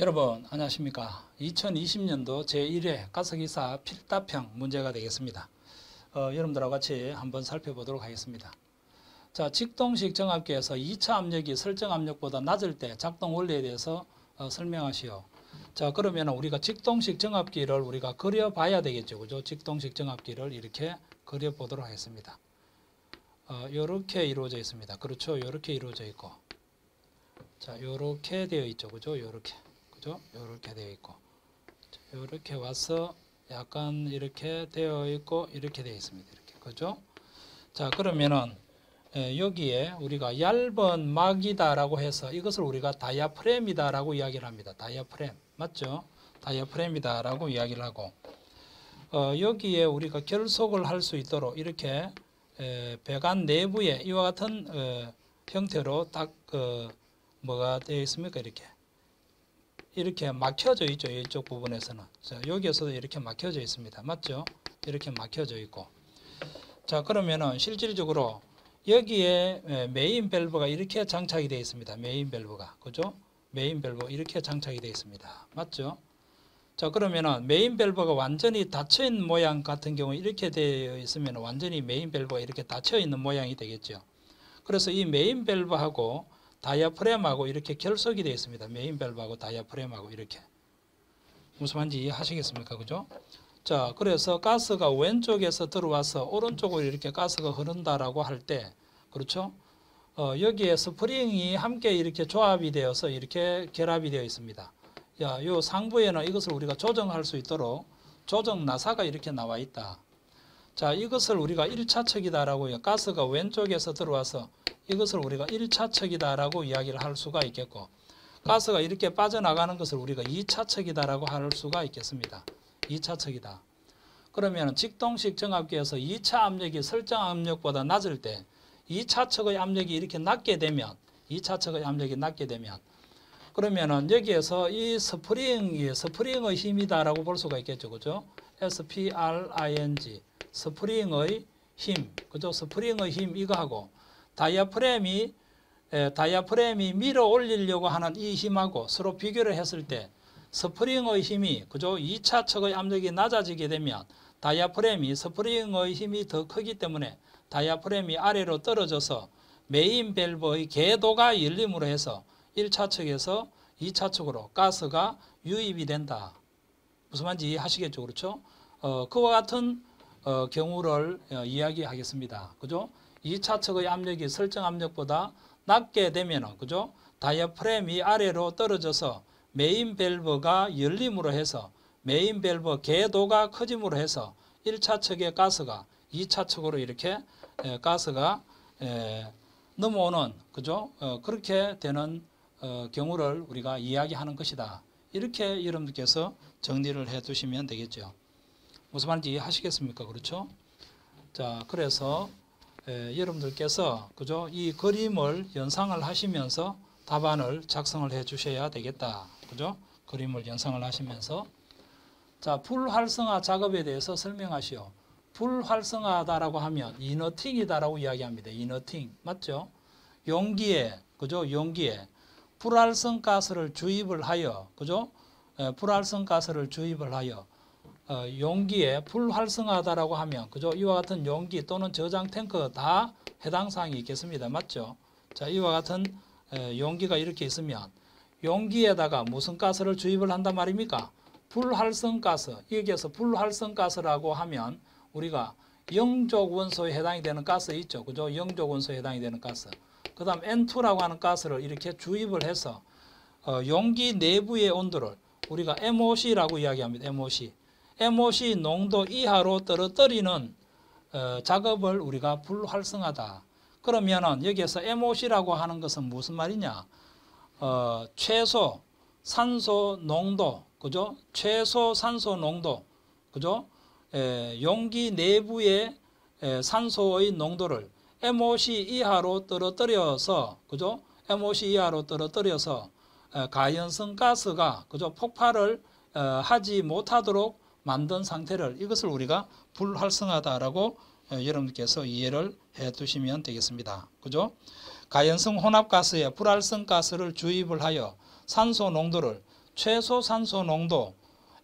여러분 안녕하십니까? 2020년도 제1회 가스기사 필답형 문제가 되겠습니다. 어, 여러분들과 같이 한번 살펴보도록 하겠습니다. 자 직동식 정압기에서 2차 압력이 설정 압력보다 낮을 때 작동 원리에 대해서 어, 설명하시오. 자 그러면 우리가 직동식 정압기를 우리가 그려 봐야 되겠죠. 그죠? 직동식 정압기를 이렇게 그려 보도록 하겠습니다. 어, 이렇게 이루어져 있습니다. 그렇죠? 이렇게 이루어져 있고. 자 이렇게 되어 있죠. 그죠? 이렇게 그죠? 이렇게 되어 있고 이렇게 와서 약간 이렇게 되어 있고 이렇게 되어 있습니다. 이렇게 그죠? 자 그러면은 에, 여기에 우리가 얇은 막이다라고 해서 이것을 우리가 다이아프렘이다라고 이야기를 합니다. 다이아프렘 맞죠? 다이아프렘이다라고 이야기를 하고 어, 여기에 우리가 결속을 할 수 있도록 이렇게 에, 배관 내부에 이와 같은 어, 형태로 딱 어, 뭐가 되어 있습니까? 이렇게 이렇게 막혀져 있죠. 이쪽 부분에서는. 자, 여기에서도 이렇게 막혀져 있습니다. 맞죠? 이렇게 막혀져 있고. 자, 그러면은 실질적으로 여기에 메인 밸브가 이렇게 장착이 되어 있습니다. 메인 밸브가. 그죠? 메인 밸브 이렇게 장착이 되어 있습니다. 맞죠? 자, 그러면은 메인 밸브가 완전히 닫혀 있는 모양 같은 경우 이렇게 되어 있으면 완전히 메인 밸브가 이렇게 닫혀 있는 모양이 되겠죠. 그래서 이 메인 밸브하고 diaphragm하고 이렇게 결속이 되어 있습니다. 메인 밸브하고 diaphragm하고 이렇게. 무슨 말인지 이해하시겠습니까? 그죠? 자, 그래서 가스가 왼쪽에서 들어와서 오른쪽으로 이렇게 가스가 흐른다라고 할 때, 그렇죠? 어, 여기에 스프링이 함께 이렇게 조합이 되어서 이렇게 결합이 되어 있습니다. 야, 요 상부에는 이것을 우리가 조정할 수 있도록 조정 나사가 이렇게 나와 있다. 자, 이것을 우리가 1차측이다라고 해요. 가스가 왼쪽에서 들어와서 이것을 우리가 1차측이다라고 이야기를 할 수가 있겠고 가스가 이렇게 빠져나가는 것을 우리가 2차측이다라고 할 수가 있겠습니다. 2차측이다. 그러면 직동식 정압기에서 2차 압력이 설정 압력보다 낮을 때 2차측의 압력이 이렇게 낮게 되면 2차측의 압력이 낮게 되면 그러면은 여기에서 이 스프링이 스프링의 힘이다라고 볼 수가 있겠죠. 그죠? 스프링 스프링의 힘. 그죠? 스프링의 힘 이거하고 diaphragm이 에, diaphragm이 밀어 올리려고 하는 이 힘하고 서로 비교를 했을 때 스프링의 힘이 그죠 2차 측의 압력이 낮아지게 되면 diaphragm이 스프링의 힘이 더 크기 때문에 diaphragm이 아래로 떨어져서 메인 밸브의 개도가 열림으로 해서 1차 측에서 2차측으로 가스가 유입이 된다. 무슨 말인지 이해하시겠죠? 그렇죠? 어, 그와 같은 어, 경우를 어, 이야기하겠습니다. 그죠? 2차측의 압력이 설정 압력보다 낮게 되면 그죠? 다이어프램이 아래로 떨어져서 메인 밸브가 열림으로 해서 메인 밸브 개도가 커짐으로 해서 1차측의 가스가 2차측으로 이렇게 에, 가스가 에, 넘어오는 그죠? 어, 그렇게 되는 어, 경우를 우리가 이야기하는 것이다. 이렇게 여러분들께서 정리를 해 두시면 되겠죠. 무슨 말인지 이해하시겠습니까? 그렇죠? 자, 그래서 에, 여러분들께서 그죠? 이 그림을 연상을 하시면서 답안을 작성을 해 주셔야 되겠다. 그죠? 그림을 연상을 하시면서 자, 불활성화 작업에 대해서 설명하시오. 불활성화다라고 하면 이너팅이다라고 이야기합니다. 이너팅. 맞죠? 용기에 그죠? 용기에 불활성 가스를 주입을 하여 그죠? 에, 불활성 가스를 주입을 하여 어, 용기에 불활성화다라고 하면 그죠? 이와 같은 용기 또는 저장 탱크 다 해당 사항이 있겠습니다. 맞죠? 자, 이와 같은 에, 용기가 이렇게 있으면 용기에다가 무슨 가스를 주입을 한단 말입니까? 불활성 가스. 여기에서 불활성 가스라고 하면 우리가 영족 원소에 해당이 되는 가스 있죠. 그죠? 영족 원소에 해당이 되는 가스. 그다음 N2라고 하는 가스를 이렇게 주입을 해서 어, 용기 내부의 온도를 우리가 MOC라고 이야기합니다. MOC. MOC 농도 이하로 떨어뜨리는 어, 작업을 우리가 불활성하다. 그러면은 여기에서 MOC라고 하는 것은 무슨 말이냐? 어, 최소 산소 농도, 그죠? 최소 산소 농도, 그죠? 에, 용기 내부의 에, 산소의 농도를 MOC 이하로 떨어뜨려서, 그죠? MOC 이하로 떨어뜨려서 에, 가연성 가스가, 그죠? 폭발을 어, 하지 못하도록 만든 상태를 이것을 우리가 불활성하다라고 여러분께서 이해를 해 두시면 되겠습니다. 그죠? 가연성 혼합가스에 불활성 가스를 주입을 하여 산소 농도를 최소 산소 농도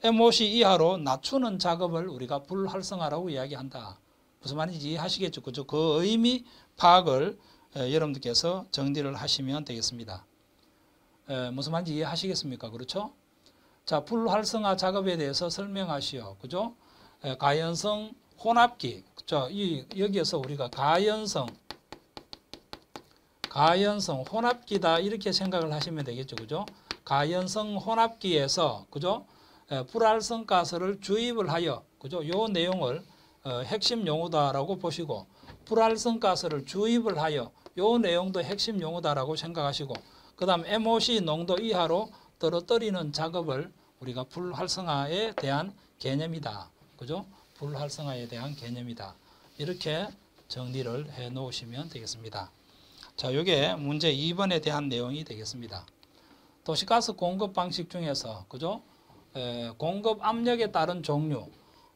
MOC 이하로 낮추는 작업을 우리가 불활성화라고 이야기한다. 무슨 말인지 이해하시겠죠? 그죠? 그 의미 파악을 에, 여러분들께서 정리를 하시면 되겠습니다. 에, 무슨 말인지 이해하시겠습니까? 그렇죠? 자, 불활성화 작업에 대해서 설명하시오. 그죠? 에, 가연성 혼합기. 자, 이 여기에서 우리가 가연성 가연성 혼합기다 이렇게 생각을 하시면 되겠죠. 그죠? 가연성 혼합기에서 그죠? 에, 불활성 가스를 주입을 하여 그죠? 요 내용을 어, 핵심 용어다라고 보시고 불활성 가스를 주입을 하여 요 내용도 핵심 용어다라고 생각하시고 그 다음 MOC 농도 이하로 떨어뜨리는 작업을 우리가 불활성화에 대한 개념이다. 그죠? 불활성화에 대한 개념이다. 이렇게 정리를 해 놓으시면 되겠습니다. 자, 요게 문제 2번에 대한 내용이 되겠습니다. 도시가스 공급 방식 중에서 그죠? 에, 공급 압력에 따른 종류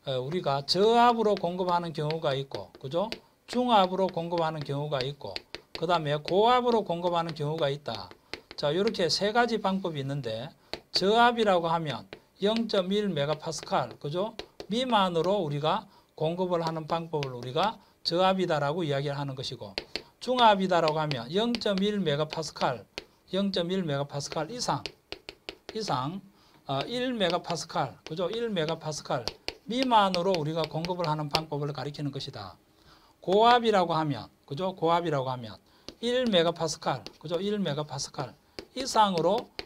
에, 우리가 저압으로 공급하는 경우가 있고 그죠? 중압으로 공급하는 경우가 있고 그 다음에 고압으로 공급하는 경우가 있다. 자, 이렇게 세 가지 방법이 있는데 저압이라고 하면 0.1메가파스칼 그죠? 미만으로 우리가 공급을 하는 방법을 우리가 저압이다라고 이야기를 하는 것이고 중압이다라고 하면 0.1메가파스칼 0.1메가파스칼 이상 이상 어, 1메가파스칼 그죠? 1메가파스칼 미만으로 우리가 공급을 하는 방법을 가리키는 것이다. 고압이라고 하면 그죠? 고압이라고 하면 1메가파스칼 그죠? 1메가파스칼 이상으로 에,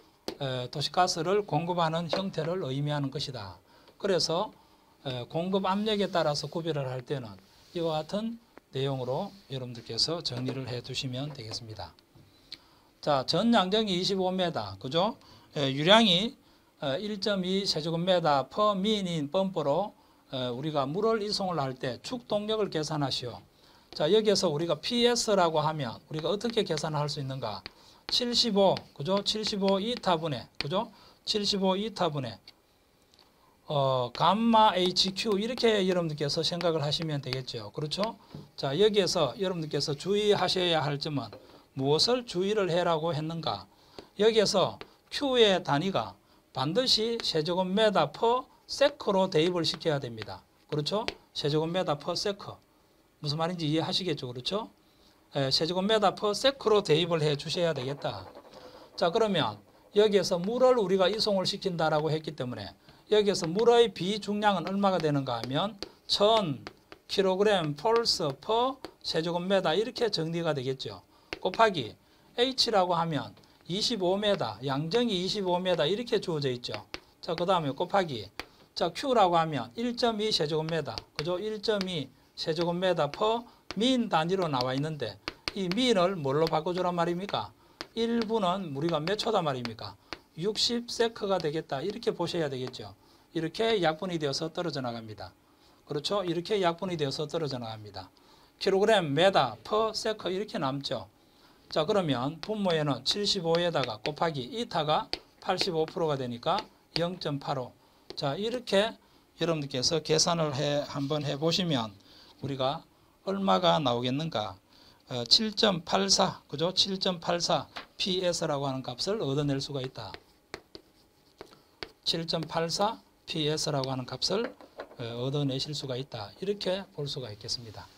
도시가스를 공급하는 형태를 의미하는 것이다. 그래서 에, 공급 압력에 따라서 구별을 할 때는 이와 같은 내용으로 여러분들께서 정리를 해 두시면 되겠습니다. 자, 전 양정이 25m, 그죠? 에, 유량이 1.2 세제곱미터 퍼 미인 펌프로 에, 우리가 물을 이송을 할 때 축 동력을 계산하시오. 자, 여기에서 우리가 PS라고 하면 우리가 어떻게 계산할 수 있는가? 75, 그죠? 75 에타분의, 그죠? 75 에타분의 어, 감마 HQ 이렇게 여러분들께서 생각을 하시면 되겠죠. 그렇죠? 자, 여기에서 여러분들께서 주의하셔야 할 점은 무엇을 주의를 해라고 했는가? 여기에서 Q의 단위가 반드시 세제곱미터 per sec로 대입을 시켜야 됩니다. 그렇죠? 세제곱미터 per sec. 무슨 말인지 이해하시겠죠? 그렇죠? 에, 세제곱미터 per sec로 대입을 해 주셔야 되겠다. 자, 그러면 여기에서 물을 우리가 이송을 시킨다라고 했기 때문에 여기에서 물의 비중량은 얼마가 되는가 하면 1000kg force per 세제곱미터 이렇게 정리가 되겠죠. 곱하기 H라고 하면 25m, 양정이 25m 이렇게 주어져 있죠. 자, 그 다음에 곱하기 자, Q라고 하면 1.2 세제곱미터, 그죠? 1.2 세제곱미터 per min 단위로 나와 있는데 이 min을 뭘로 바꿔주란 말입니까? 1분은 우리가 몇 초다 말입니까? 60sec가 되겠다. 이렇게 보셔야 되겠죠. 이렇게 약분이 되어서 떨어져 나갑니다. 그렇죠? 이렇게 약분이 되어서 떨어져 나갑니다. 킬로그램 메다 per sec 이렇게 남죠. 자 그러면 분모에는 75에다가 곱하기 에타가 85%가 되니까 0.85. 자 이렇게 여러분들께서 계산을 해 한번 해보시면 우리가 얼마가 나오겠는가? 어, 7.84 그죠? 7.84 PS라고 하는 값을 얻어낼 수가 있다. 7.84 PS라고 하는 값을 어, 얻어내실 수가 있다. 이렇게 볼 수가 있겠습니다.